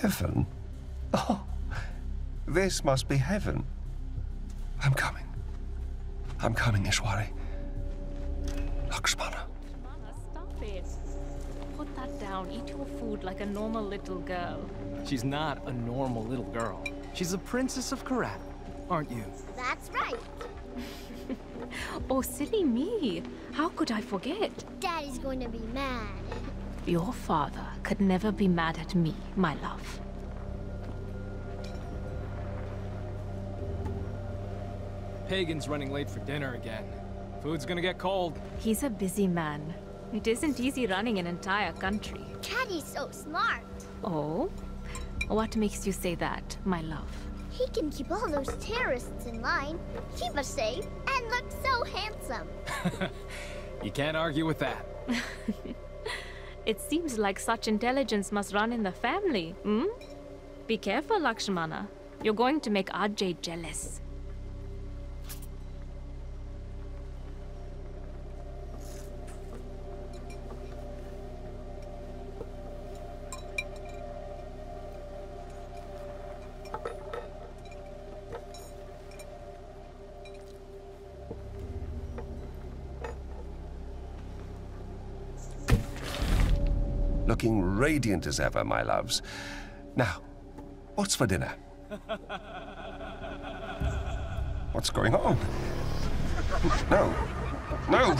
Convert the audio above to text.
Heaven? Oh, this must be heaven. I'm coming. I'm coming, Ishwari. Lakshmana. Mama, stop it. Put that down. Eat your food like a normal little girl. She's not a normal little girl. She's a princess of Kyrat, aren't you? That's right. Oh, silly me. How could I forget? Daddy's going to be mad. Your father could never be mad at me, my love. Pagan's running late for dinner again. Food's gonna get cold. He's a busy man. It isn't easy running an entire country. Daddy's so smart. Oh? What makes you say that, my love? He can keep all those terrorists in line, keep us safe, and look so handsome. You can't argue with that. It seems like such intelligence must run in the family, hmm? Be careful, Lakshmana. You're going to make Ajay jealous. Looking radiant as ever, my loves. Now, what's for dinner? What's going on? No. No!